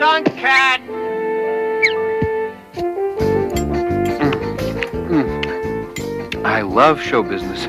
cat. Mm. Mm. I love show business.